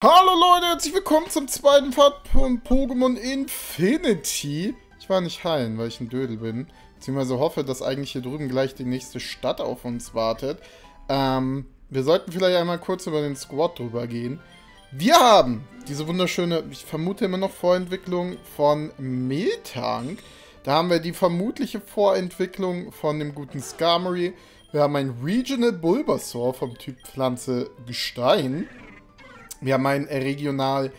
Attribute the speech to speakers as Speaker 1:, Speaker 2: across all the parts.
Speaker 1: Hallo Leute, herzlich willkommen zum zweiten Part von Pokémon Infinity. Ich war nicht heilen, weil ich ein Dödel bin. Beziehungsweise hoffe, dass eigentlich hier drüben gleich die nächste Stadt auf uns wartet. Ähm, wir sollten vielleicht einmal kurz über den Squad drüber gehen. Wir haben diese wunderschöne, ich vermute immer noch Vorentwicklung von Miltank. Da haben wir die vermutliche Vorentwicklung von dem guten Skarmory. Wir haben ein Regional Bulbasaur vom Typ Pflanze Gestein. Wir haben ein Regional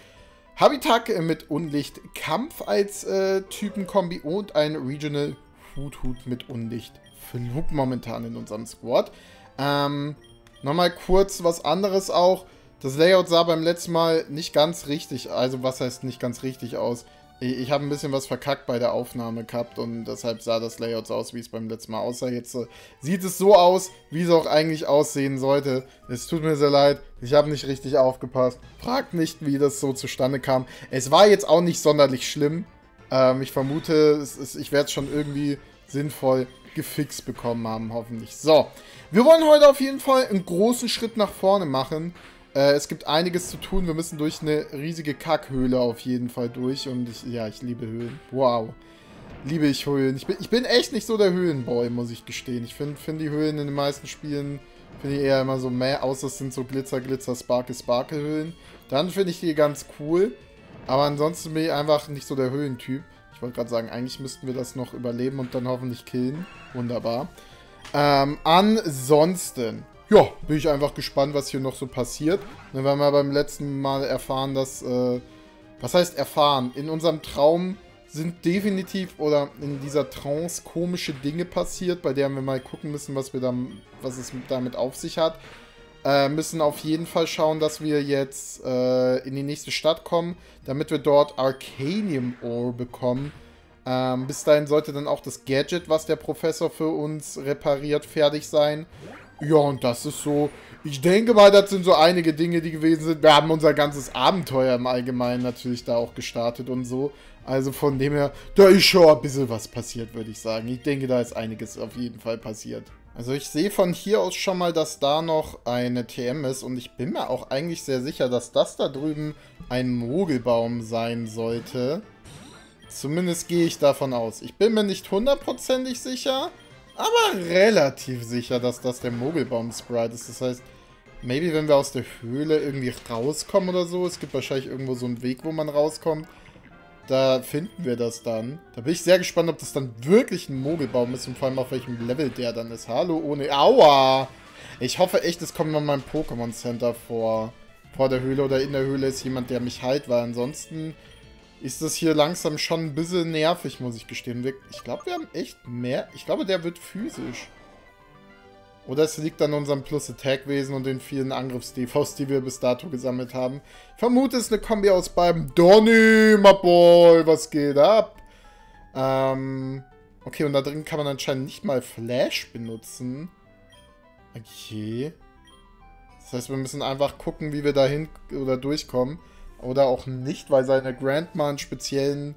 Speaker 1: Habitat mit Unlicht Kampf als äh, Typenkombi und ein Regional Hut Hut mit Unlicht Flug momentan in unserem Squad. Ähm, nochmal kurz was anderes auch. Das Layout sah beim letzten Mal nicht ganz richtig, also was heißt nicht ganz richtig aus. Ich habe ein bisschen was verkackt bei der Aufnahme gehabt und deshalb sah das Layout so aus, wie es beim letzten Mal aussah. Jetzt äh, sieht es so aus, wie es auch eigentlich aussehen sollte. Es tut mir sehr leid, ich habe nicht richtig aufgepasst. Fragt nicht, wie das so zustande kam. Es war jetzt auch nicht sonderlich schlimm. Ähm, ich vermute, ist, ich werde es schon irgendwie sinnvoll gefixt bekommen haben, hoffentlich. So, wir wollen heute auf jeden Fall einen großen Schritt nach vorne machen. Äh, es gibt einiges zu tun. Wir müssen durch eine riesige Kackhöhle auf jeden Fall durch. Und ich, ja, ich liebe Höhlen. Wow. Liebe ich Höhlen. Ich bin, ich bin echt nicht so der Höhlenboy, muss ich gestehen. Ich finde find die Höhlen in den meisten Spielen finde ich eher immer so mehr, außer es sind so Glitzer, Glitzer, Sparkle, Sparkle Höhlen. Dann finde ich die ganz cool. Aber ansonsten bin ich einfach nicht so der Höhlentyp. Ich wollte gerade sagen, eigentlich müssten wir das noch überleben und dann hoffentlich killen. Wunderbar. Ähm, ansonsten ja, bin ich einfach gespannt, was hier noch so passiert. Wir haben ja beim letzten Mal erfahren, dass, äh, was heißt erfahren? In unserem Traum sind definitiv oder in dieser Trance komische Dinge passiert, bei denen wir mal gucken müssen, was wir da, was es damit auf sich hat. Äh, müssen auf jeden Fall schauen, dass wir jetzt äh, in die nächste Stadt kommen, damit wir dort Arcanium Ore bekommen. Ähm, bis dahin sollte dann auch das Gadget, was der Professor für uns repariert, fertig sein. Ja, und das ist so... Ich denke mal, das sind so einige Dinge, die gewesen sind. Wir haben unser ganzes Abenteuer im Allgemeinen natürlich da auch gestartet und so. Also von dem her, da ist schon ein bisschen was passiert, würde ich sagen. Ich denke, da ist einiges auf jeden Fall passiert. Also ich sehe von hier aus schon mal, dass da noch eine TM ist. Und ich bin mir auch eigentlich sehr sicher, dass das da drüben ein Mogelbaum sein sollte. Zumindest gehe ich davon aus. Ich bin mir nicht hundertprozentig sicher aber relativ sicher, dass das der Mogelbaum-Sprite ist. Das heißt, maybe wenn wir aus der Höhle irgendwie rauskommen oder so, es gibt wahrscheinlich irgendwo so einen Weg, wo man rauskommt, da finden wir das dann. Da bin ich sehr gespannt, ob das dann wirklich ein Mogelbaum ist und vor allem auf welchem Level der dann ist. Hallo, ohne... Aua! Ich hoffe echt, es kommt noch mal ein Pokémon Center vor, vor der Höhle oder in der Höhle ist jemand, der mich heilt, weil ansonsten ist das hier langsam schon ein bisschen nervig, muss ich gestehen. Ich glaube, wir haben echt mehr... Ich glaube, der wird physisch. Oder es liegt an unserem Plus-Attack-Wesen und den vielen Angriffs-DVs, die wir bis dato gesammelt haben. Ich vermute, es ist eine Kombi aus beiden. Donny, my boy, was geht ab? Ähm, okay, und da drin kann man anscheinend nicht mal Flash benutzen. Okay. Das heißt, wir müssen einfach gucken, wie wir dahin oder durchkommen. Oder auch nicht, weil seine Grandma einen speziellen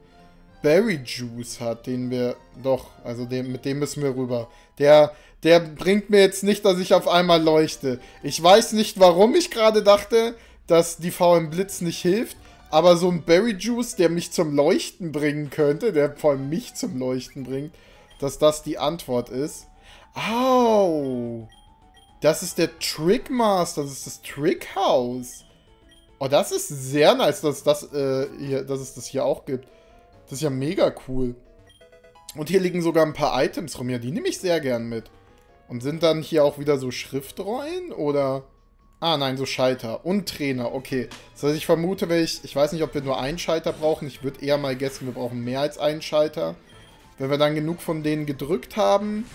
Speaker 1: Berry Juice hat, den wir doch, also den, mit dem müssen wir rüber. Der, der bringt mir jetzt nicht, dass ich auf einmal leuchte. Ich weiß nicht, warum ich gerade dachte, dass die VM Blitz nicht hilft, aber so ein Berry Juice, der mich zum Leuchten bringen könnte, der vor allem mich zum Leuchten bringt, dass das die Antwort ist. Au! Das ist der Trickmaster, das ist das Trickhouse. Oh, das ist sehr nice, dass, das, äh, hier, dass es das hier auch gibt. Das ist ja mega cool. Und hier liegen sogar ein paar Items rum. Ja, die nehme ich sehr gern mit. Und sind dann hier auch wieder so Schriftrollen oder... Ah, nein, so Schalter. Und Trainer, okay. Das heißt, ich vermute, wenn ich... Ich weiß nicht, ob wir nur einen Schalter brauchen. Ich würde eher mal guessen, wir brauchen mehr als einen Schalter. Wenn wir dann genug von denen gedrückt haben,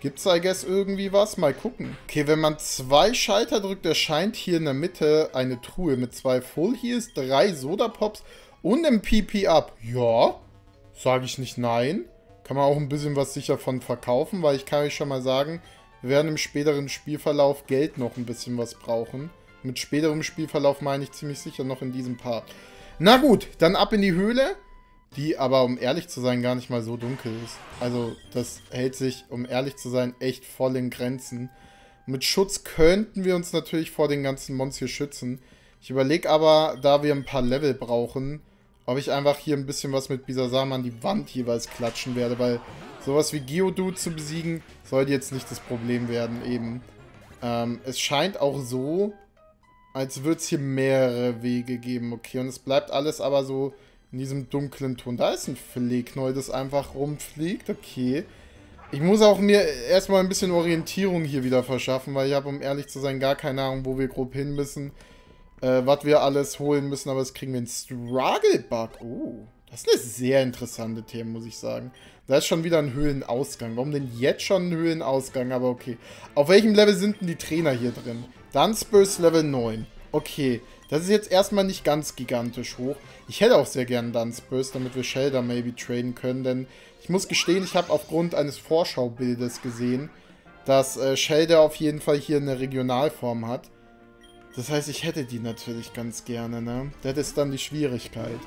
Speaker 1: Gibt's, I guess, irgendwie was? Mal gucken. Okay, wenn man zwei Schalter drückt, erscheint hier in der Mitte eine Truhe mit zwei Full Heals, drei Soda Pops und einem PP Up. Ja, sage ich nicht nein. Kann man auch ein bisschen was sicher von verkaufen, weil ich kann euch schon mal sagen, wir werden im späteren Spielverlauf Geld noch ein bisschen was brauchen. Mit späterem Spielverlauf meine ich ziemlich sicher noch in diesem Part. Na gut, dann ab in die Höhle die aber, um ehrlich zu sein, gar nicht mal so dunkel ist. Also das hält sich, um ehrlich zu sein, echt voll in Grenzen. Mit Schutz könnten wir uns natürlich vor den ganzen Mons hier schützen. Ich überlege aber, da wir ein paar Level brauchen, ob ich einfach hier ein bisschen was mit Bisasam an die Wand jeweils klatschen werde, weil sowas wie Geodude zu besiegen, sollte jetzt nicht das Problem werden eben. Ähm, es scheint auch so, als würde es hier mehrere Wege geben. Okay, und es bleibt alles aber so in diesem dunklen Ton. Da ist ein Fleeknäuel, das einfach rumfliegt. Okay. Ich muss auch mir erstmal ein bisschen Orientierung hier wieder verschaffen, weil ich habe, um ehrlich zu sein, gar keine Ahnung, wo wir grob hin müssen. Äh, was wir alles holen müssen, aber das kriegen wir in Struggle-Bug. Oh, das ist eine sehr interessante Themen, muss ich sagen. Da ist schon wieder ein Höhlenausgang. Warum denn jetzt schon ein Höhlenausgang? Aber okay. Auf welchem Level sind denn die Trainer hier drin? Dunsburst Level 9. Okay, das ist jetzt erstmal nicht ganz gigantisch hoch. Ich hätte auch sehr gerne Dunsburst, damit wir Shelder maybe traden können, denn ich muss gestehen, ich habe aufgrund eines Vorschaubildes gesehen, dass äh, Shelder auf jeden Fall hier eine Regionalform hat. Das heißt, ich hätte die natürlich ganz gerne, ne? Das ist dann die Schwierigkeit.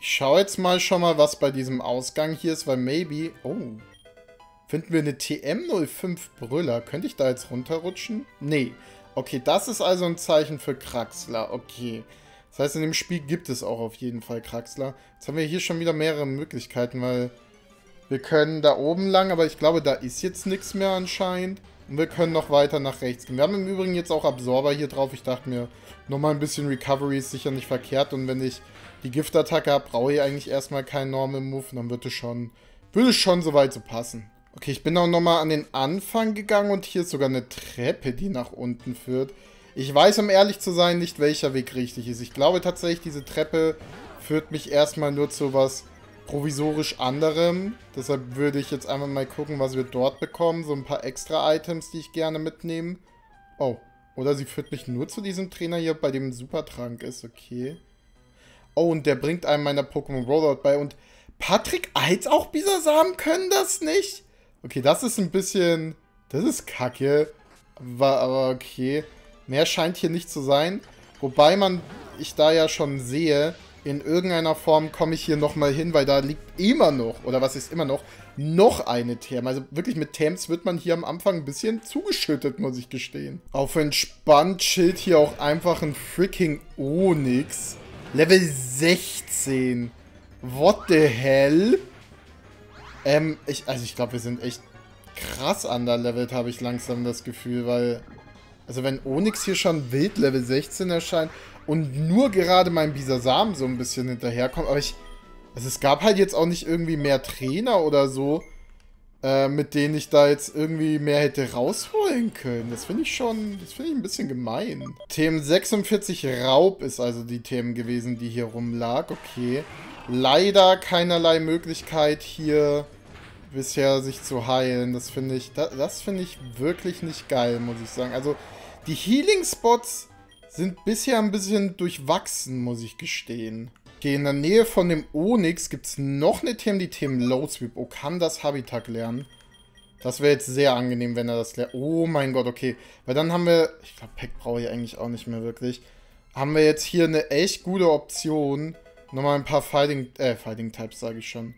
Speaker 1: Ich schaue jetzt mal schon mal, was bei diesem Ausgang hier ist, weil maybe... Oh. Finden wir eine TM05 Brüller? Könnte ich da jetzt runterrutschen? Nee. Okay, das ist also ein Zeichen für Kraxler. Okay. Das heißt, in dem Spiel gibt es auch auf jeden Fall Kraxler. Jetzt haben wir hier schon wieder mehrere Möglichkeiten, weil wir können da oben lang, aber ich glaube, da ist jetzt nichts mehr anscheinend. Und wir können noch weiter nach rechts gehen. Wir haben im Übrigen jetzt auch Absorber hier drauf. Ich dachte mir, nochmal ein bisschen Recovery ist sicher nicht verkehrt. Und wenn ich die Giftattacke habe, brauche ich eigentlich erstmal keinen Normal Move. Und dann wird es schon, würde es schon soweit so passen. Okay, ich bin auch nochmal an den Anfang gegangen und hier ist sogar eine Treppe, die nach unten führt. Ich weiß, um ehrlich zu sein, nicht, welcher Weg richtig ist. Ich glaube tatsächlich, diese Treppe führt mich erstmal nur zu was provisorisch anderem. Deshalb würde ich jetzt einfach mal gucken, was wir dort bekommen. So ein paar extra Items, die ich gerne mitnehme. Oh, oder sie führt mich nur zu diesem Trainer hier, bei dem Supertrank ist. Okay. Oh, und der bringt einem meiner Pokémon Rollout bei. Und Patrick als auch Bisasam können das nicht? Okay, das ist ein bisschen... Das ist kacke. War aber okay. Mehr scheint hier nicht zu sein. Wobei man, ich da ja schon sehe, in irgendeiner Form komme ich hier nochmal hin, weil da liegt immer noch, oder was ist immer noch, noch eine Therm. Also wirklich mit Therms wird man hier am Anfang ein bisschen zugeschüttet, muss ich gestehen. Auf entspannt chillt hier auch einfach ein freaking Onyx. Level 16. What the hell? Ähm, ich, also ich glaube, wir sind echt krass underlevelt, habe ich langsam das Gefühl, weil... Also wenn Onyx hier schon wild Level 16 erscheint und nur gerade mein Bisasam so ein bisschen hinterherkommt, aber ich... Also es gab halt jetzt auch nicht irgendwie mehr Trainer oder so, äh, mit denen ich da jetzt irgendwie mehr hätte rausholen können. Das finde ich schon, das finde ich ein bisschen gemein. Themen 46 Raub ist also die Themen gewesen, die hier rumlag. Okay. Leider keinerlei Möglichkeit hier bisher sich zu heilen. Das finde ich, das, das finde ich wirklich nicht geil, muss ich sagen. Also die Healing-Spots sind bisher ein bisschen durchwachsen, muss ich gestehen. Okay, in der Nähe von dem Onyx gibt es noch eine Themen, die Themen Low Sweep. Oh, kann das Habitat lernen? Das wäre jetzt sehr angenehm, wenn er das lernt. Oh mein Gott, okay. Weil dann haben wir, ich glaube, Pack brauche ich eigentlich auch nicht mehr wirklich. Haben wir jetzt hier eine echt gute Option. Nochmal ein paar Fighting, äh, Fighting Types sage ich schon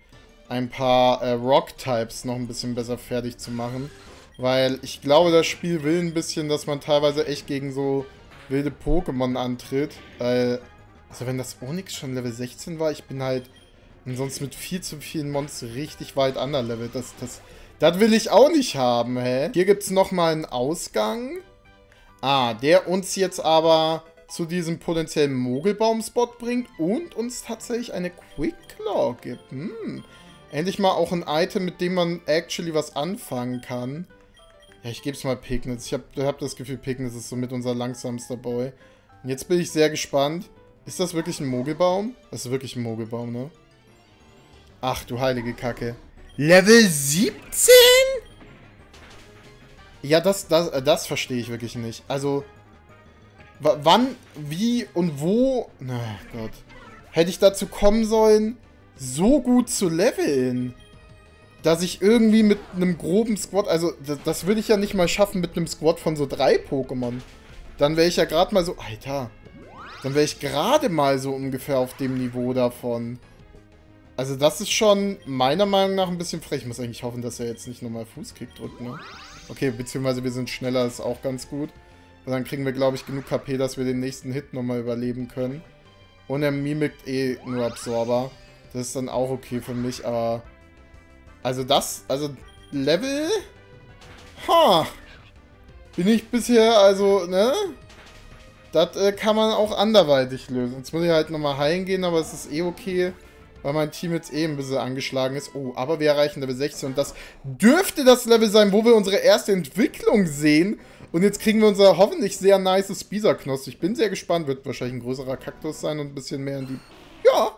Speaker 1: ein paar äh, Rock-Types noch ein bisschen besser fertig zu machen. Weil ich glaube, das Spiel will ein bisschen, dass man teilweise echt gegen so wilde Pokémon antritt. Weil, also wenn das Onyx schon Level 16 war, ich bin halt ansonsten mit viel zu vielen Monstern richtig weit underlevelt. Das, das, das will ich auch nicht haben, hä? Hier gibt es nochmal einen Ausgang. Ah, der uns jetzt aber zu diesem potenziellen Mogelbaum-Spot bringt und uns tatsächlich eine Quick Claw gibt. Hm. Endlich mal auch ein Item, mit dem man actually was anfangen kann. Ja, ich gebe es mal Pignitz. Ich habe hab das Gefühl, Pignitz ist somit unser langsamster Boy. Und jetzt bin ich sehr gespannt. Ist das wirklich ein Mogelbaum? Das ist wirklich ein Mogelbaum, ne? Ach, du heilige Kacke. Level 17? Ja, das, das, äh, das verstehe ich wirklich nicht. Also, wann, wie und wo... Na Gott. Hätte ich dazu kommen sollen, so gut zu leveln, dass ich irgendwie mit einem groben Squad, also das, das würde ich ja nicht mal schaffen mit einem Squad von so drei Pokémon. Dann wäre ich ja gerade mal so, Alter, dann wäre ich gerade mal so ungefähr auf dem Niveau davon. Also das ist schon meiner Meinung nach ein bisschen frech. Ich muss eigentlich hoffen, dass er jetzt nicht nochmal Fußkick drückt, ne? Okay, beziehungsweise wir sind schneller, ist auch ganz gut. Und dann kriegen wir, glaube ich, genug KP, dass wir den nächsten Hit nochmal überleben können. Und er mimikt eh nur Absorber. Das ist dann auch okay für mich, aber... Also das, also Level... Ha! Bin ich bisher, also, ne? Das äh, kann man auch anderweitig lösen. Jetzt muss ich halt nochmal heilen gehen, aber es ist eh okay weil mein Team jetzt eh ein bisschen angeschlagen ist. Oh, aber wir erreichen Level 16 und das dürfte das Level sein, wo wir unsere erste Entwicklung sehen. Und jetzt kriegen wir unser hoffentlich sehr nice Spisa-Knoss. Ich bin sehr gespannt, wird wahrscheinlich ein größerer Kaktus sein und ein bisschen mehr in die, ja,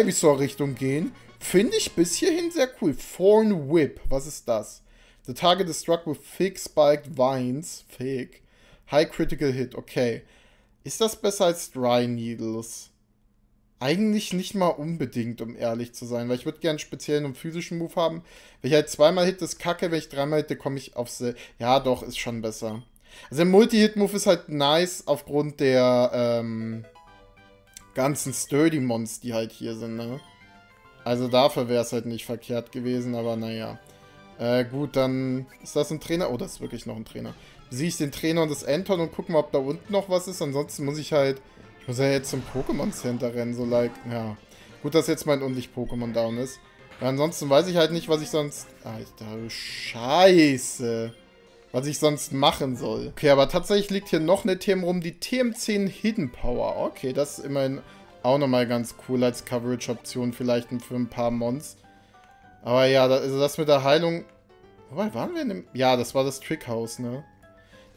Speaker 1: Ivysaur-Richtung gehen. Finde ich bis hierhin sehr cool. Thorn Whip, was ist das? The target is struck with thick spiked vines. Thick. High critical hit, okay. Ist das besser als Dry Needles? Eigentlich nicht mal unbedingt, um ehrlich zu sein, weil ich würde gerne einen speziellen und physischen Move haben. Wenn ich halt zweimal hit, ist kacke, wenn ich dreimal hitte, komme ich aufs... Ja, doch, ist schon besser. Also der Multi-Hit-Move ist halt nice aufgrund der ähm, ganzen Sturdy-Mons, die halt hier sind, ne? Also dafür wäre es halt nicht verkehrt gewesen, aber naja. Äh, gut, dann ist das ein Trainer. Oh, das ist wirklich noch ein Trainer. Sehe ich den Trainer und das Anton und gucken mal, ob da unten noch was ist. Ansonsten muss ich halt ich muss ja jetzt zum Pokémon Center rennen, so like, ja. Gut, dass jetzt mein Unlicht-Pokémon down ist. Ja, ansonsten weiß ich halt nicht, was ich sonst... Alter, Scheiße. Was ich sonst machen soll. Okay, aber tatsächlich liegt hier noch eine TM rum, die TM10 Hidden Power. Okay, das ist immerhin auch nochmal ganz cool als Coverage-Option, vielleicht für ein paar Mons. Aber ja, also das mit der Heilung... Wobei, waren wir in dem... Ja, das war das Trickhaus, ne?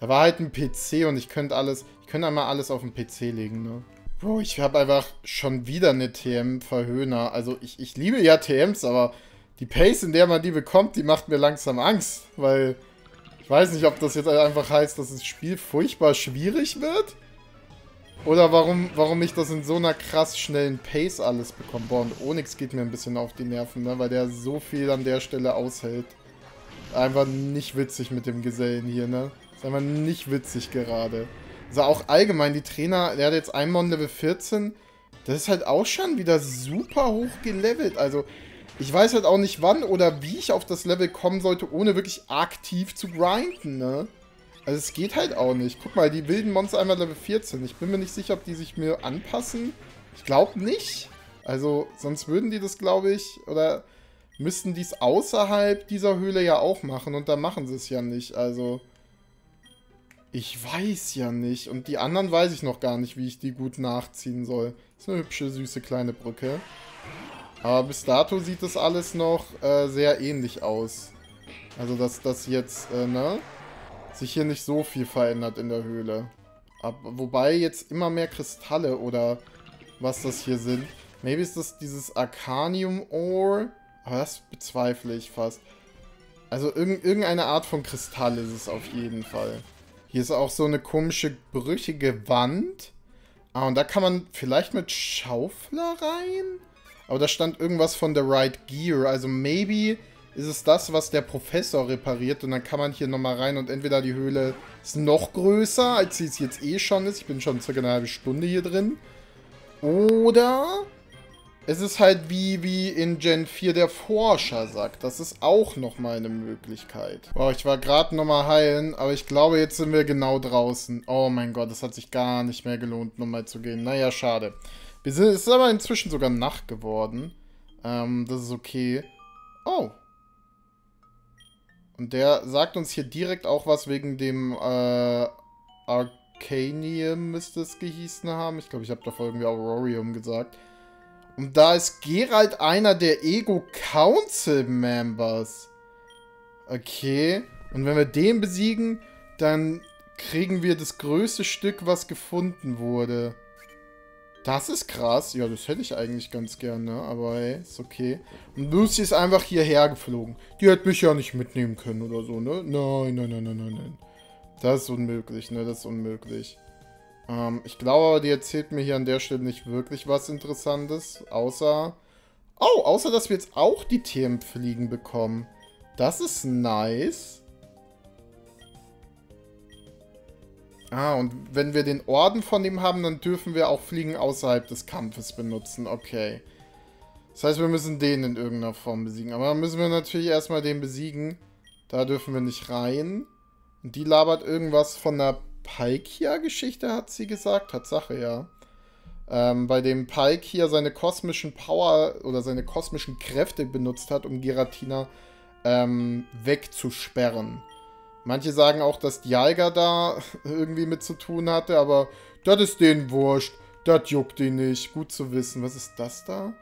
Speaker 1: Da war halt ein PC und ich könnte alles... Ich könnte einmal alles auf den PC legen, ne? Bro, ich habe einfach schon wieder eine TM-Verhöhner. Also ich, ich liebe ja TMs, aber die Pace, in der man die bekommt, die macht mir langsam Angst. Weil ich weiß nicht, ob das jetzt einfach heißt, dass das Spiel furchtbar schwierig wird. Oder warum, warum ich das in so einer krass schnellen Pace alles bekomme. Boah, und Onyx geht mir ein bisschen auf die Nerven, ne? Weil der so viel an der Stelle aushält. Einfach nicht witzig mit dem Gesellen hier, ne? Ist einfach nicht witzig gerade. Also auch allgemein, die Trainer, der hat jetzt einmal Level 14. Das ist halt auch schon wieder super hoch gelevelt. Also ich weiß halt auch nicht wann oder wie ich auf das Level kommen sollte, ohne wirklich aktiv zu grinden, ne? Also es geht halt auch nicht. Guck mal, die wilden Monster einmal Level 14. Ich bin mir nicht sicher, ob die sich mir anpassen. Ich glaube nicht. Also sonst würden die das, glaube ich, oder müssten die es außerhalb dieser Höhle ja auch machen. Und da machen sie es ja nicht. Also ich weiß ja nicht. Und die anderen weiß ich noch gar nicht, wie ich die gut nachziehen soll. Das ist eine hübsche, süße kleine Brücke. Aber bis dato sieht das alles noch äh, sehr ähnlich aus. Also, dass das jetzt, äh, ne? Sich hier nicht so viel verändert in der Höhle. Ab, wobei jetzt immer mehr Kristalle oder was das hier sind. Maybe ist das dieses Arcanium Ore. Aber das bezweifle ich fast. Also irg irgendeine Art von Kristall ist es auf jeden Fall. Hier ist auch so eine komische, brüchige Wand. Ah, und da kann man vielleicht mit Schaufler rein? Aber da stand irgendwas von The Right Gear. Also maybe ist es das, was der Professor repariert. Und dann kann man hier nochmal rein und entweder die Höhle ist noch größer, als sie es jetzt eh schon ist. Ich bin schon circa eine halbe Stunde hier drin. Oder es ist halt wie, wie in Gen 4 der Forscher sagt. Das ist auch nochmal eine Möglichkeit. Boah, ich war gerade nochmal heilen, aber ich glaube, jetzt sind wir genau draußen. Oh mein Gott, das hat sich gar nicht mehr gelohnt, nochmal zu gehen. Naja, schade. Wir sind, es ist aber inzwischen sogar Nacht geworden. Ähm, das ist okay. Oh. Und der sagt uns hier direkt auch was wegen dem, äh, Arcanium müsste es gehießen haben. Ich glaube, ich habe davor irgendwie Aurorium gesagt. Und da ist Gerald einer der Ego Council Members. Okay. Und wenn wir den besiegen, dann kriegen wir das größte Stück, was gefunden wurde. Das ist krass. Ja, das hätte ich eigentlich ganz gerne, aber hey, ist okay. Und Lucy ist einfach hierher geflogen. Die hätte mich ja nicht mitnehmen können oder so, ne? Nein, nein, nein, nein, nein, nein. Das ist unmöglich, ne? Das ist unmöglich. Ähm, ich glaube, die erzählt mir hier an der Stelle nicht wirklich was Interessantes. Außer... Oh, außer, dass wir jetzt auch die TM-Fliegen bekommen. Das ist nice. Ah, und wenn wir den Orden von ihm haben, dann dürfen wir auch Fliegen außerhalb des Kampfes benutzen. Okay. Das heißt, wir müssen den in irgendeiner Form besiegen. Aber dann müssen wir natürlich erstmal den besiegen. Da dürfen wir nicht rein. Und die labert irgendwas von der Palkia-Geschichte, hat sie gesagt. Tatsache, ja. Ähm, bei dem Palkia seine kosmischen Power oder seine kosmischen Kräfte benutzt hat, um Giratina ähm, wegzusperren. Manche sagen auch, dass Dialga da irgendwie mit zu tun hatte, aber das ist denen wurscht. Das juckt ihn nicht. Gut zu wissen. Was ist das da?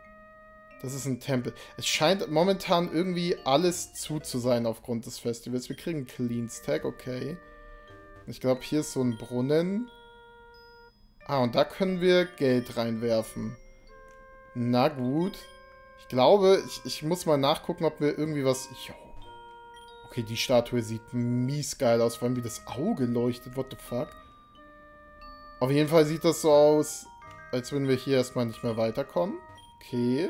Speaker 1: Das ist ein Tempel. Es scheint momentan irgendwie alles zu zu sein aufgrund des Festivals. Wir kriegen einen Clean Stack, okay. Ich glaube, hier ist so ein Brunnen. Ah, und da können wir Geld reinwerfen. Na gut. Ich glaube, ich, ich muss mal nachgucken, ob wir irgendwie was... Jo. Okay, die Statue sieht mies geil aus, vor allem wie das Auge leuchtet. What the fuck? Auf jeden Fall sieht das so aus, als würden wir hier erstmal nicht mehr weiterkommen. Okay.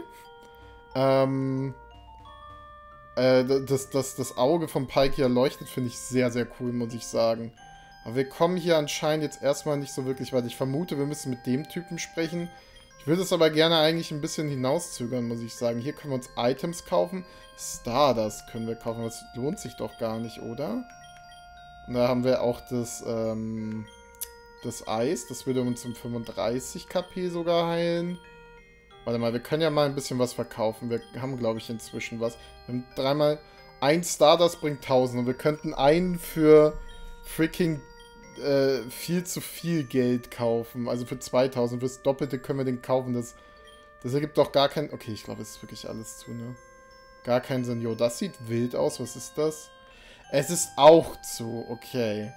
Speaker 1: Ähm, äh, das, das, das Auge vom Pike hier leuchtet, finde ich sehr, sehr cool, muss ich sagen. Aber wir kommen hier anscheinend jetzt erstmal nicht so wirklich weit. Ich vermute, wir müssen mit dem Typen sprechen. Ich würde es aber gerne eigentlich ein bisschen hinauszögern, muss ich sagen. Hier können wir uns Items kaufen. Stardust können wir kaufen. Das lohnt sich doch gar nicht, oder? Und da haben wir auch das, ähm, das Eis. Das würde uns um 35 KP sogar heilen. Warte mal, wir können ja mal ein bisschen was verkaufen. Wir haben, glaube ich, inzwischen was. Wir haben dreimal... Ein Stardust bringt 1000 und wir könnten einen für freaking äh, viel zu viel Geld kaufen. Also für 2000. Fürs Doppelte können wir den kaufen. Das, das ergibt doch gar keinen... Okay, ich glaube, es ist wirklich alles zu, ne? Gar keinen Sinn. Jo, das sieht wild aus. Was ist das? Es ist auch zu. Okay.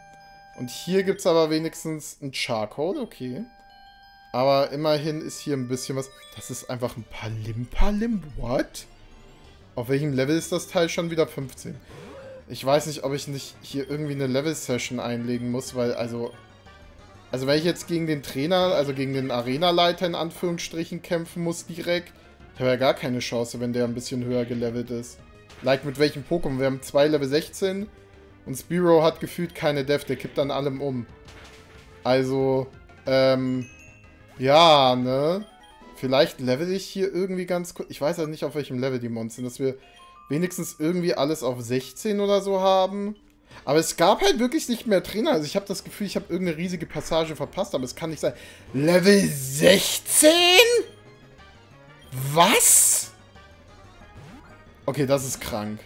Speaker 1: Und hier gibt es aber wenigstens ein Charcoal. Okay. Aber immerhin ist hier ein bisschen was. Das ist einfach ein Palim-Palim. What? Auf welchem Level ist das Teil schon wieder? 15. Ich weiß nicht, ob ich nicht hier irgendwie eine Level-Session einlegen muss, weil, also... Also wenn ich jetzt gegen den Trainer, also gegen den Arena-Leiter in Anführungsstrichen kämpfen muss direkt, ich habe ja gar keine Chance, wenn der ein bisschen höher gelevelt ist. Like mit welchem Pokémon? Wir haben zwei Level 16 und Spiro hat gefühlt keine Def, der kippt an allem um. Also, ähm, ja, ne? Vielleicht level ich hier irgendwie ganz kurz. Ich weiß halt nicht, auf welchem Level die Monster sind, dass wir wenigstens irgendwie alles auf 16 oder so haben. Aber es gab halt wirklich nicht mehr Trainer. Also ich habe das Gefühl, ich habe irgendeine riesige Passage verpasst, aber es kann nicht sein. Level 16? Was? Okay, das ist krank.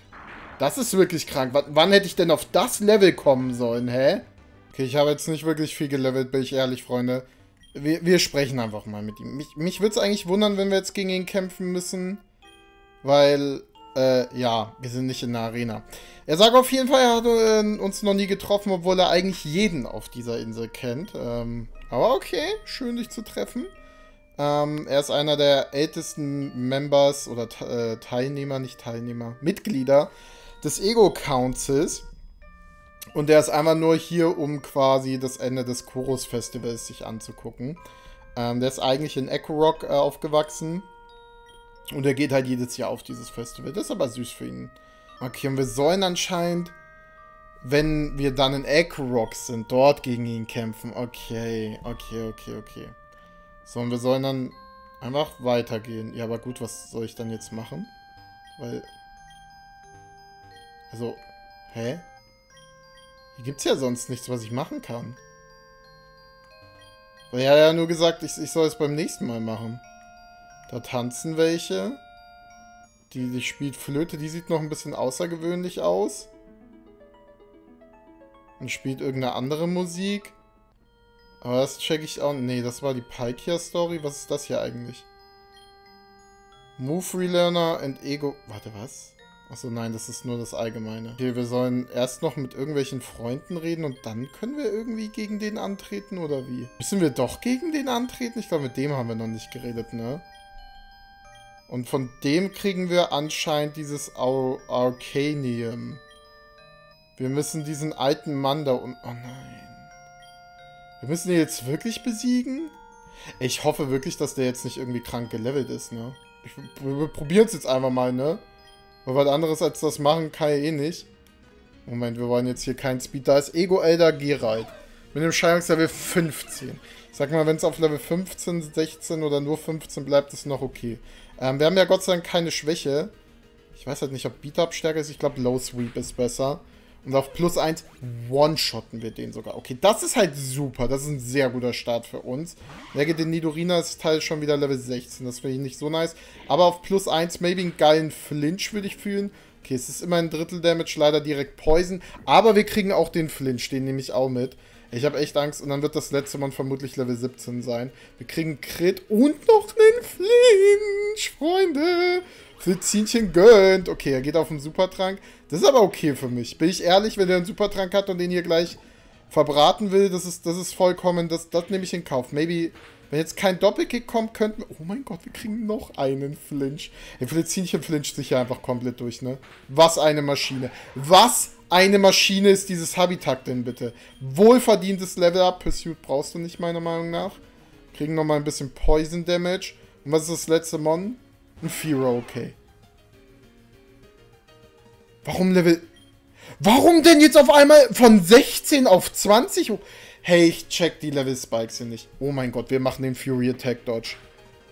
Speaker 1: Das ist wirklich krank. W wann hätte ich denn auf das Level kommen sollen, hä? Okay, ich habe jetzt nicht wirklich viel gelevelt, bin ich ehrlich, Freunde. Wir, wir sprechen einfach mal mit ihm. Mich, mich würde es eigentlich wundern, wenn wir jetzt gegen ihn kämpfen müssen. Weil, äh, ja, wir sind nicht in der Arena. Er sagt auf jeden Fall, er hat äh, uns noch nie getroffen, obwohl er eigentlich jeden auf dieser Insel kennt. Ähm, aber okay, schön dich zu treffen. Ähm, er ist einer der ältesten Members oder äh, Teilnehmer, nicht Teilnehmer, Mitglieder des Ego Councils. Und der ist einfach nur hier, um quasi das Ende des Chorus Festivals sich anzugucken. Ähm, der ist eigentlich in Echo Rock äh, aufgewachsen. Und er geht halt jedes Jahr auf dieses Festival. Das ist aber süß für ihn. Okay, und wir sollen anscheinend, wenn wir dann in Echo sind, dort gegen ihn kämpfen. Okay, okay, okay, okay. So, und wir sollen dann einfach weitergehen. Ja, aber gut, was soll ich dann jetzt machen? Weil... Also, hä? Hier gibt es ja sonst nichts, was ich machen kann. Weil er hat ja nur gesagt, ich, ich soll es beim nächsten Mal machen. Da tanzen welche. Die, die spielt Flöte, die sieht noch ein bisschen außergewöhnlich aus. Und spielt irgendeine andere Musik. Aber das check ich auch. Nee, das war die Palkia-Story. Was ist das hier eigentlich? Move Relearner and Ego. Warte, was? Achso, nein, das ist nur das Allgemeine. Okay, wir sollen erst noch mit irgendwelchen Freunden reden und dann können wir irgendwie gegen den antreten, oder wie? Müssen wir doch gegen den antreten? Ich glaube, mit dem haben wir noch nicht geredet, ne? Und von dem kriegen wir anscheinend dieses Ar Arcanium. Wir müssen diesen alten Mann da unten... Oh nein. Wir müssen ihn jetzt wirklich besiegen? Ich hoffe wirklich, dass der jetzt nicht irgendwie krank gelevelt ist, ne? Ich, wir probieren es jetzt einfach mal, ne? Weil was anderes als das machen kann ich eh nicht. Moment, wir wollen jetzt hier keinen Speed. Da ist Ego Elder Geralt. Mit dem Scheidungslevel 15. Ich sag mal, wenn es auf Level 15, 16 oder nur 15 bleibt, ist noch okay. Ähm, wir haben ja Gott sei Dank keine Schwäche. Ich weiß halt nicht, ob Beat-Up stärker ist. Ich glaube, Low Sweep ist besser. Und auf plus 1 one-shotten wir den sogar. Okay, das ist halt super. Das ist ein sehr guter Start für uns. Der den Nidorina ist Teil schon wieder Level 16. Das finde ich nicht so nice. Aber auf plus 1 maybe einen geilen Flinch würde ich fühlen. Okay, es ist immer ein Drittel Damage, leider direkt Poison. Aber wir kriegen auch den Flinch, den nehme ich auch mit. Ich habe echt Angst und dann wird das letzte Mal vermutlich Level 17 sein. Wir kriegen Crit und noch einen Flinch, Freunde. Flizinchen gönnt. Okay, er geht auf den Supertrank. Das ist aber okay für mich. Bin ich ehrlich, wenn er einen Supertrank hat und den hier gleich verbraten will, das ist, das ist vollkommen, das, das nehme ich in Kauf. Maybe, wenn jetzt kein Doppelkick kommt, könnten wir... Oh mein Gott, wir kriegen noch einen Flinch. Der Flizinchen flincht sich ja einfach komplett durch, ne? Was eine Maschine. Was eine Maschine ist dieses Habitat denn bitte? Wohlverdientes Level-Up. Pursuit brauchst du nicht, meiner Meinung nach. Kriegen nochmal ein bisschen Poison Damage. Und was ist das letzte Mon? Ein Firo, okay. Warum Level... Warum denn jetzt auf einmal von 16 auf 20? Hey, ich check die Level Spikes hier nicht. Oh mein Gott, wir machen den Fury Attack Dodge.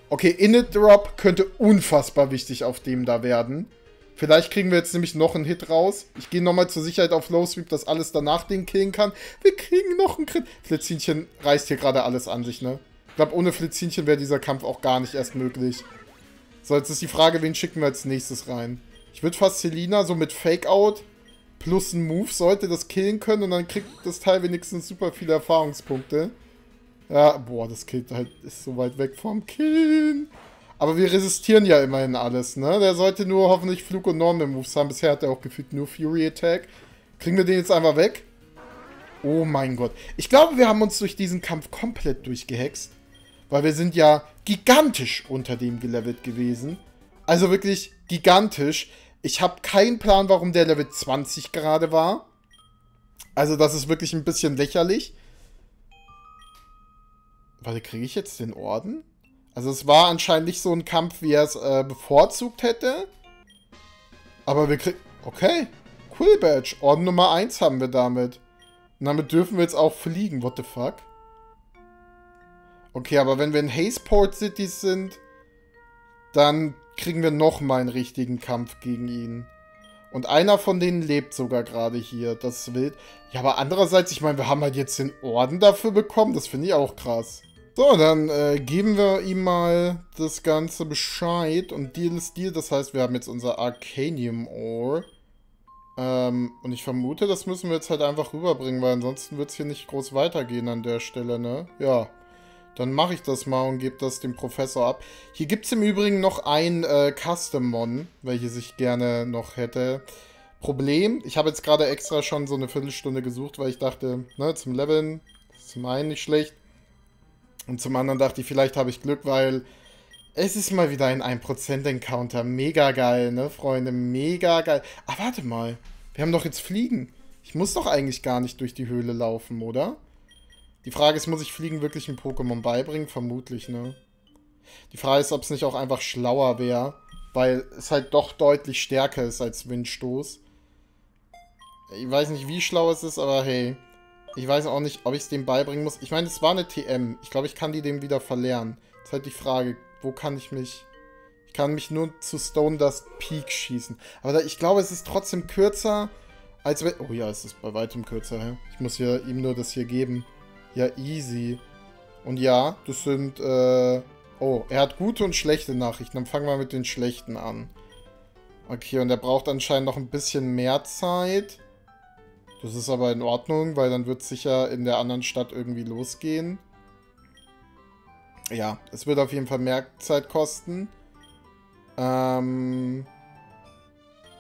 Speaker 1: Okay, Init Drop könnte unfassbar wichtig auf dem da werden. Vielleicht kriegen wir jetzt nämlich noch einen Hit raus. Ich gehe nochmal zur Sicherheit auf Low Sweep, dass alles danach den killen kann. Wir kriegen noch einen Crit. Flitzinchen reißt hier gerade alles an sich, ne? Ich glaube, ohne Flitzinchen wäre dieser Kampf auch gar nicht erst möglich. So, jetzt ist die Frage, wen schicken wir als nächstes rein? Ich würde fast Selina so mit Fake-Out plus ein Move sollte das killen können und dann kriegt das Teil wenigstens super viele Erfahrungspunkte. Ja, boah, das Kind halt ist so weit weg vom Killen. Aber wir resistieren ja immerhin alles, ne? Der sollte nur hoffentlich Flug- und Normal-Moves haben. Bisher hat er auch gefühlt nur Fury Attack. Kriegen wir den jetzt einfach weg? Oh mein Gott. Ich glaube, wir haben uns durch diesen Kampf komplett durchgehext. Weil wir sind ja gigantisch unter dem gelevelt gewesen. Also wirklich gigantisch. Ich habe keinen Plan, warum der Level 20 gerade war. Also das ist wirklich ein bisschen lächerlich. Warte, kriege ich jetzt den Orden? Also es war anscheinend nicht so ein Kampf, wie er es äh, bevorzugt hätte. Aber wir kriegen... Okay. Cool Badge. Orden Nummer 1 haben wir damit. Und damit dürfen wir jetzt auch fliegen. What the fuck? Okay, aber wenn wir in Hazeport Cities sind, dann kriegen wir nochmal einen richtigen Kampf gegen ihn. Und einer von denen lebt sogar gerade hier. Das ist wild. Ja, aber andererseits, ich meine, wir haben halt jetzt den Orden dafür bekommen. Das finde ich auch krass. So, dann äh, geben wir ihm mal das Ganze Bescheid. Und Deal ist Deal. Das heißt, wir haben jetzt unser Arcanium Ore. Ähm, und ich vermute, das müssen wir jetzt halt einfach rüberbringen, weil ansonsten wird es hier nicht groß weitergehen an der Stelle, ne? Ja. Dann mache ich das mal und gebe das dem Professor ab. Hier gibt es im Übrigen noch ein äh, Custom-Mon, welches ich gerne noch hätte. Problem, ich habe jetzt gerade extra schon so eine Viertelstunde gesucht, weil ich dachte, ne, zum Leveln ist zum einen nicht schlecht. Und zum anderen dachte ich, vielleicht habe ich Glück, weil es ist mal wieder ein 1%-Encounter. Mega geil, ne, Freunde? Mega geil. Ah, warte mal. Wir haben doch jetzt Fliegen. Ich muss doch eigentlich gar nicht durch die Höhle laufen, oder? Die Frage ist, muss ich Fliegen wirklich ein Pokémon beibringen? Vermutlich, ne? Die Frage ist, ob es nicht auch einfach schlauer wäre, weil es halt doch deutlich stärker ist als Windstoß. Ich weiß nicht, wie schlau es ist, aber hey. Ich weiß auch nicht, ob ich es dem beibringen muss. Ich meine, es war eine TM. Ich glaube, ich kann die dem wieder verlernen. Das ist halt die Frage, wo kann ich mich... Ich kann mich nur zu Stone Dust Peak schießen. Aber ich glaube, es ist trotzdem kürzer, als. Oh ja, es ist bei weitem kürzer. Ich muss hier ihm nur das hier geben. Ja, easy. Und ja, das sind, äh... Oh, er hat gute und schlechte Nachrichten. Dann fangen wir mit den schlechten an. Okay, und er braucht anscheinend noch ein bisschen mehr Zeit. Das ist aber in Ordnung, weil dann wird es sicher in der anderen Stadt irgendwie losgehen. Ja, es wird auf jeden Fall mehr Zeit kosten. Ähm...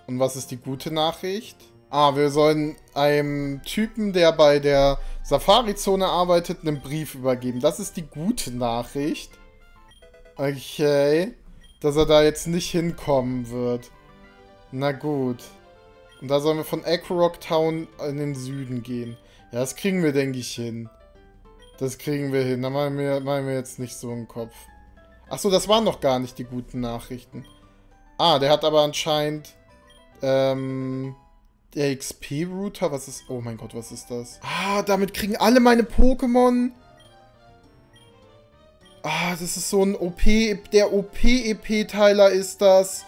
Speaker 1: Und was ist die gute Nachricht? Ah, wir sollen einem Typen, der bei der Safari-Zone arbeitet, einen Brief übergeben. Das ist die gute Nachricht. Okay. Dass er da jetzt nicht hinkommen wird. Na gut. Und da sollen wir von Rock Town in den Süden gehen. Ja, das kriegen wir, denke ich, hin. Das kriegen wir hin. Da machen wir, machen wir jetzt nicht so einen Kopf. Achso, das waren noch gar nicht die guten Nachrichten. Ah, der hat aber anscheinend... Ähm, der XP-Router, was ist... Oh mein Gott, was ist das? Ah, damit kriegen alle meine Pokémon... Ah, das ist so ein OP... Der OP-EP-Teiler ist das.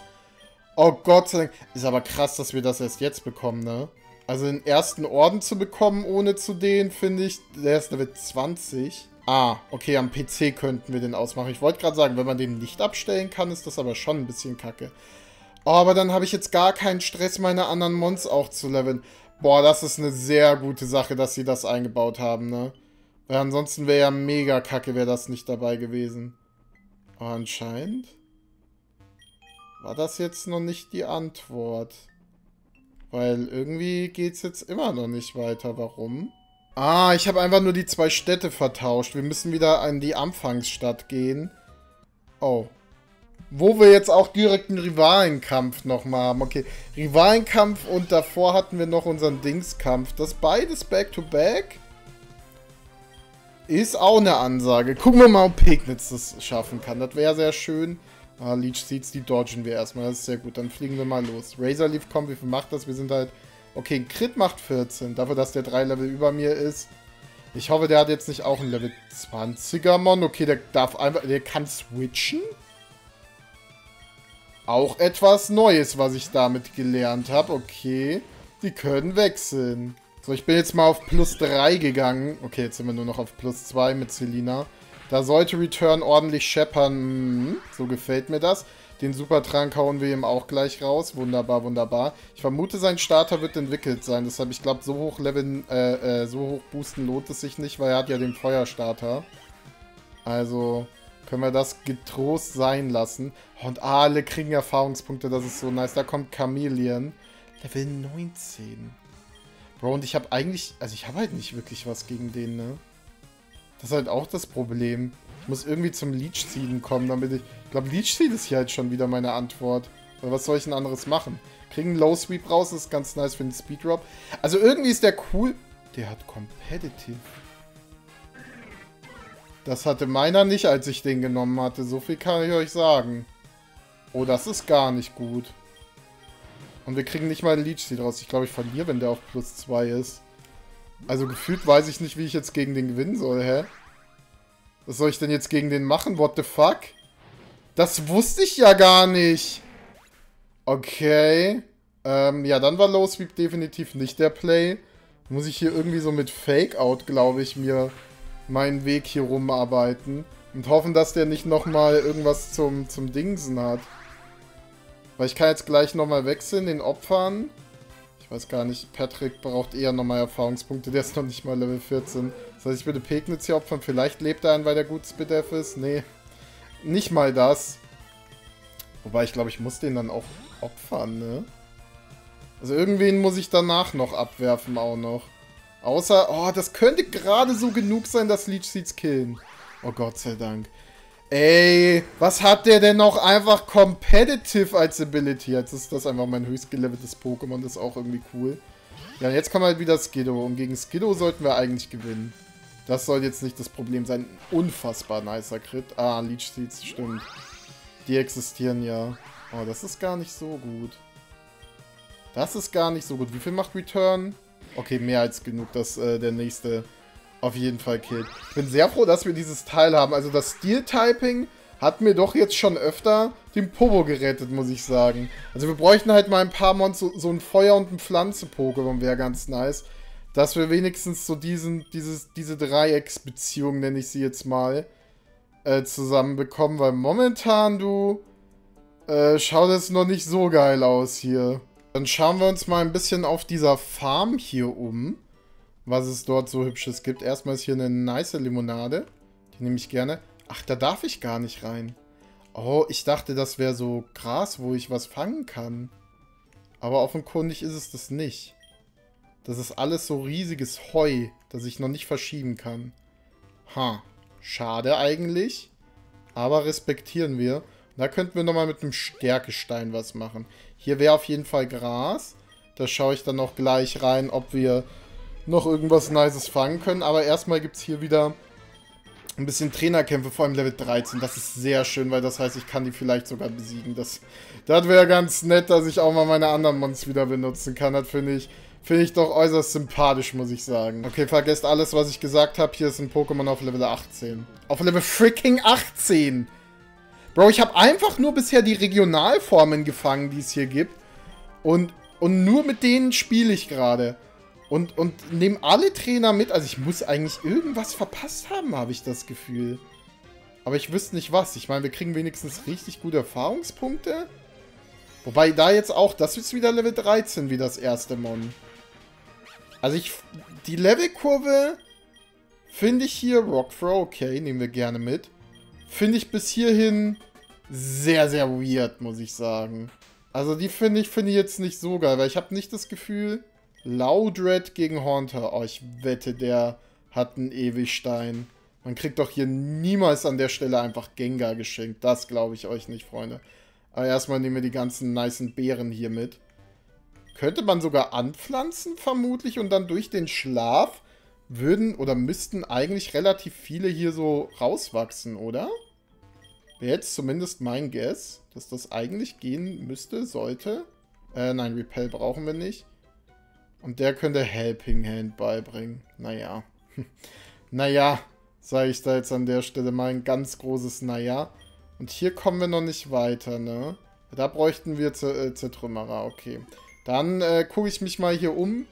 Speaker 1: Oh Gott sei Dank. Ist aber krass, dass wir das erst jetzt bekommen, ne? Also den ersten Orden zu bekommen, ohne zu den, finde ich, der ist Level 20. Ah, okay, am PC könnten wir den ausmachen. Ich wollte gerade sagen, wenn man den nicht abstellen kann, ist das aber schon ein bisschen kacke. Oh, aber dann habe ich jetzt gar keinen Stress, meine anderen Mons auch zu leveln. Boah, das ist eine sehr gute Sache, dass sie das eingebaut haben, ne? Weil ansonsten wäre ja mega kacke, wäre das nicht dabei gewesen. Aber anscheinend war das jetzt noch nicht die Antwort. Weil irgendwie geht es jetzt immer noch nicht weiter. Warum? Ah, ich habe einfach nur die zwei Städte vertauscht. Wir müssen wieder an die Anfangsstadt gehen. Oh. Wo wir jetzt auch direkt einen Rivalenkampf nochmal haben. Okay, Rivalenkampf und davor hatten wir noch unseren Dingskampf. Das beides back-to-back ist auch eine Ansage. Gucken wir mal, ob Pegnitz das schaffen kann. Das wäre sehr schön. Ah, Leech Seeds, die dodgen wir erstmal. Das ist sehr gut. Dann fliegen wir mal los. Razor Leaf kommt, wie viel macht das? Wir sind halt Okay, ein Crit macht 14. Dafür, dass der 3 Level über mir ist. Ich hoffe, der hat jetzt nicht auch einen Level 20er Mon. Okay, der darf einfach... Der kann switchen? Auch etwas Neues, was ich damit gelernt habe. Okay. Die können wechseln. So, ich bin jetzt mal auf plus 3 gegangen. Okay, jetzt sind wir nur noch auf plus 2 mit Selina. Da sollte Return ordentlich scheppern. Hm, so gefällt mir das. Den Supertrank hauen wir ihm auch gleich raus. Wunderbar, wunderbar. Ich vermute, sein Starter wird entwickelt sein. Deshalb, ich glaube, so hoch leveln, äh, äh, so hoch boosten lohnt es sich nicht, weil er hat ja den Feuerstarter. Also können wir das getrost sein lassen. Und alle kriegen Erfahrungspunkte, das ist so nice. Da kommt Chameleon. Level 19. Bro, und ich habe eigentlich, also ich habe halt nicht wirklich was gegen den, ne? Das ist halt auch das Problem. Ich muss irgendwie zum Leech Seeden kommen, damit ich... Ich glaube, Leech Seed ist hier halt schon wieder meine Antwort. Weil was soll ich denn anderes machen? Kriegen einen Low Sweep raus, das ist ganz nice für den Speed Drop. Also irgendwie ist der cool. Der hat Competitive. Das hatte meiner nicht, als ich den genommen hatte. So viel kann ich euch sagen. Oh, das ist gar nicht gut. Und wir kriegen nicht mal einen Leech Seed raus. Ich glaube, ich verliere, wenn der auf plus 2 ist. Also gefühlt weiß ich nicht, wie ich jetzt gegen den gewinnen soll, hä? Was soll ich denn jetzt gegen den machen? What the fuck? Das wusste ich ja gar nicht. Okay. Ähm, ja, dann war Low Sweep definitiv nicht der Play. Muss ich hier irgendwie so mit Fake-Out, glaube ich, mir meinen Weg hier rumarbeiten. Und hoffen, dass der nicht nochmal irgendwas zum, zum Dingsen hat. Weil ich kann jetzt gleich nochmal wechseln, den Opfern. Ich weiß gar nicht, Patrick braucht eher nochmal Erfahrungspunkte. Der ist noch nicht mal Level 14. Das heißt, ich würde Pegnitz hier opfern. Vielleicht lebt er ein, weil der gut Spit-Def ist. Nee, nicht mal das. Wobei, ich glaube, ich muss den dann auch opfern, ne? Also irgendwen muss ich danach noch abwerfen auch noch. Außer, oh, das könnte gerade so genug sein, dass Leech Seeds killen. Oh Gott sei Dank. Ey, was hat der denn noch einfach Competitive als Ability? Jetzt ist das einfach mein höchst geleveltes Pokémon, das ist auch irgendwie cool. Ja, jetzt kommt halt wieder Skiddo und gegen Skiddo sollten wir eigentlich gewinnen. Das soll jetzt nicht das Problem sein. Unfassbar nicer Crit. Ah, Leech Seeds, stimmt. Die existieren ja. Oh, das ist gar nicht so gut. Das ist gar nicht so gut. Wie viel macht Return? Okay, mehr als genug, dass äh, der nächste auf jeden Fall killt. Ich bin sehr froh, dass wir dieses Teil haben. Also das Steel-Typing hat mir doch jetzt schon öfter den Popo gerettet, muss ich sagen. Also wir bräuchten halt mal ein paar Monster, so ein Feuer- und ein Pflanze-Pokémon wäre ganz nice dass wir wenigstens so diesen, dieses, diese Dreiecksbeziehung, nenne ich sie jetzt mal, äh, zusammenbekommen, weil momentan, du, äh, schaut es noch nicht so geil aus hier. Dann schauen wir uns mal ein bisschen auf dieser Farm hier um, was es dort so Hübsches gibt. Erstmal ist hier eine nice Limonade, die nehme ich gerne. Ach, da darf ich gar nicht rein. Oh, ich dachte, das wäre so Gras, wo ich was fangen kann. Aber offenkundig ist es das nicht. Das ist alles so riesiges Heu, das ich noch nicht verschieben kann. Ha, schade eigentlich. Aber respektieren wir. Da könnten wir nochmal mit einem Stärkestein was machen. Hier wäre auf jeden Fall Gras. Da schaue ich dann noch gleich rein, ob wir noch irgendwas Nices fangen können. Aber erstmal gibt es hier wieder ein bisschen Trainerkämpfe, vor allem Level 13. Das ist sehr schön, weil das heißt, ich kann die vielleicht sogar besiegen. Das, das wäre ganz nett, dass ich auch mal meine anderen Mons wieder benutzen kann. Das finde ich Finde ich doch äußerst sympathisch, muss ich sagen. Okay, vergesst alles, was ich gesagt habe. Hier ist ein Pokémon auf Level 18. Auf Level freaking 18! Bro, ich habe einfach nur bisher die Regionalformen gefangen, die es hier gibt. Und Und nur mit denen spiele ich gerade. Und, und nehme alle Trainer mit. Also ich muss eigentlich irgendwas verpasst haben, habe ich das Gefühl. Aber ich wüsste nicht was. Ich meine, wir kriegen wenigstens richtig gute Erfahrungspunkte. Wobei da jetzt auch, das ist wieder Level 13 wie das erste Mon. Also ich, die Levelkurve finde ich hier, Rockthrow, okay, nehmen wir gerne mit. Finde ich bis hierhin sehr, sehr weird, muss ich sagen. Also die finde ich, finde ich jetzt nicht so geil, weil ich habe nicht das Gefühl, Laudred gegen Haunter, oh, ich wette, der hat einen Ewigstein. Man kriegt doch hier niemals an der Stelle einfach Gengar geschenkt. Das glaube ich euch nicht, Freunde. Aber erstmal nehmen wir die ganzen nicen Beeren hier mit. Könnte man sogar anpflanzen, vermutlich, und dann durch den Schlaf würden oder müssten eigentlich relativ viele hier so rauswachsen, oder? Wäre jetzt zumindest mein Guess, dass das eigentlich gehen müsste, sollte. Äh, nein, Repel brauchen wir nicht. Und der könnte Helping Hand beibringen. Naja. naja, sage ich da jetzt an der Stelle mal ein ganz großes Naja. Und hier kommen wir noch nicht weiter, ne? Da bräuchten wir äh, Zertrümmerer, okay. Dann äh, gucke ich mich mal hier um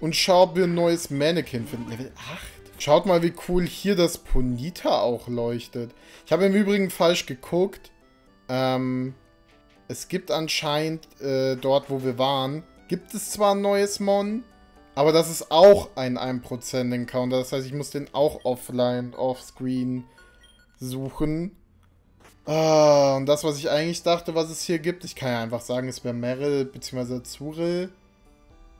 Speaker 1: und schaue, ob wir ein neues Mannequin finden. Level 8? Schaut mal, wie cool hier das Ponita auch leuchtet. Ich habe im Übrigen falsch geguckt. Ähm, es gibt anscheinend äh, dort, wo wir waren, gibt es zwar ein neues Mon, aber das ist auch ein 1% Encounter. Das heißt, ich muss den auch offline, offscreen suchen. Ah, und das, was ich eigentlich dachte, was es hier gibt, ich kann ja einfach sagen, es wäre Meryl bzw. Zuril.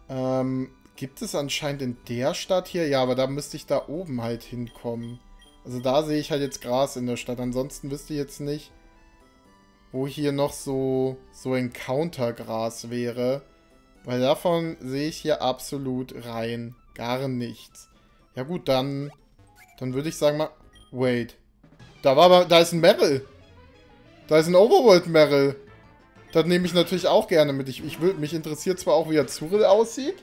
Speaker 1: Ähm, Gibt es anscheinend in der Stadt hier? Ja, aber da müsste ich da oben halt hinkommen. Also da sehe ich halt jetzt Gras in der Stadt. Ansonsten wüsste ich jetzt nicht, wo hier noch so, so Encounter-Gras wäre. Weil davon sehe ich hier absolut rein gar nichts. Ja gut, dann, dann würde ich sagen mal... Wait. Da war aber, da ist ein Meryl. Da ist ein Overworld Meryl. Das nehme ich natürlich auch gerne mit. Ich, ich will, mich interessiert zwar auch, wie er Zuril aussieht.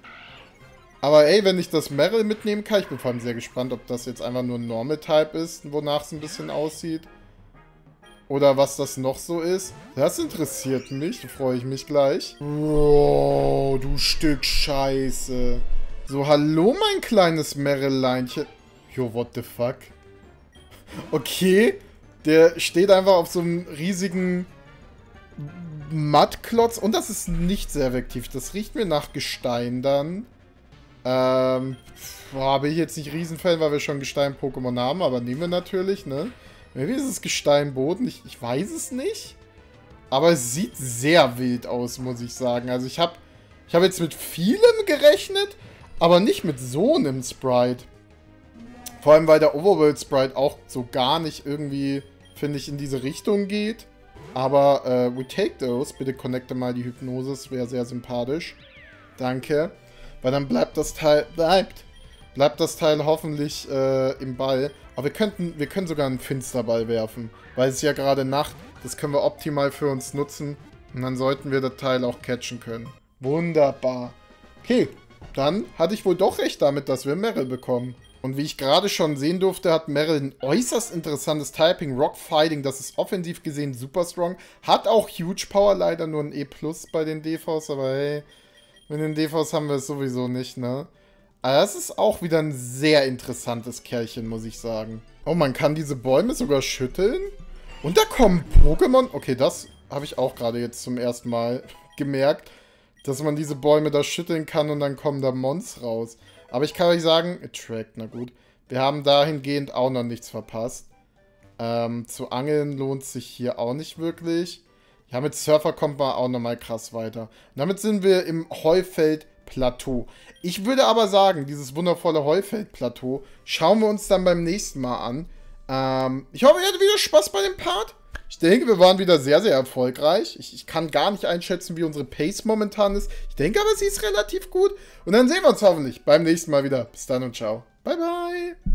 Speaker 1: Aber ey, wenn ich das Meryl mitnehmen kann, ich bin vor allem sehr gespannt, ob das jetzt einfach nur ein Normal-Type ist, wonach es ein bisschen aussieht. Oder was das noch so ist. Das interessiert mich, da freue ich mich gleich. Wow, du Stück Scheiße. So, hallo mein kleines Meryleinchen. Jo, what the fuck? Okay, der steht einfach auf so einem riesigen Mattklotz. Und das ist nicht sehr effektiv. Das riecht mir nach Gestein dann. Ähm, boah, ich jetzt nicht Riesenfan, weil wir schon Gestein-Pokémon haben, aber nehmen wir natürlich, ne? Maybe ist es Gesteinboden, ich, ich weiß es nicht. Aber es sieht sehr wild aus, muss ich sagen. Also ich habe ich hab jetzt mit vielem gerechnet, aber nicht mit so einem Sprite. Vor allem, weil der Overworld Sprite auch so gar nicht irgendwie, finde ich, in diese Richtung geht. Aber äh, we take those. Bitte connecte mal die Hypnose, wäre sehr sympathisch. Danke. Weil dann bleibt das Teil, bleibt, bleibt das Teil hoffentlich äh, im Ball. Aber wir könnten, wir können sogar einen Finsterball werfen. Weil es ja gerade Nacht. Das können wir optimal für uns nutzen. Und dann sollten wir das Teil auch catchen können. Wunderbar. Okay, dann hatte ich wohl doch recht damit, dass wir Meryl bekommen. Und wie ich gerade schon sehen durfte, hat Meryl ein äußerst interessantes Typing. Rock Fighting, das ist offensiv gesehen super strong. Hat auch Huge Power, leider nur ein E Plus bei den DVs, aber hey, mit den DVs haben wir es sowieso nicht, ne? Aber das ist auch wieder ein sehr interessantes Kerlchen, muss ich sagen. Oh, man kann diese Bäume sogar schütteln? Und da kommen Pokémon... Okay, das habe ich auch gerade jetzt zum ersten Mal gemerkt, dass man diese Bäume da schütteln kann und dann kommen da Mons raus. Aber ich kann euch sagen, Attract, na gut. Wir haben dahingehend auch noch nichts verpasst. Ähm, zu angeln lohnt sich hier auch nicht wirklich. Ja, mit Surfer kommt man auch nochmal krass weiter. Und damit sind wir im Heufeld-Plateau. Ich würde aber sagen, dieses wundervolle Heufeld-Plateau schauen wir uns dann beim nächsten Mal an. Ähm, ich hoffe, ihr hattet wieder Spaß bei dem Part. Ich denke, wir waren wieder sehr, sehr erfolgreich. Ich, ich, kann gar nicht einschätzen, wie unsere Pace momentan ist. Ich denke aber, sie ist relativ gut. Und dann sehen wir uns hoffentlich beim nächsten Mal wieder. Bis dann und ciao. Bye, bye.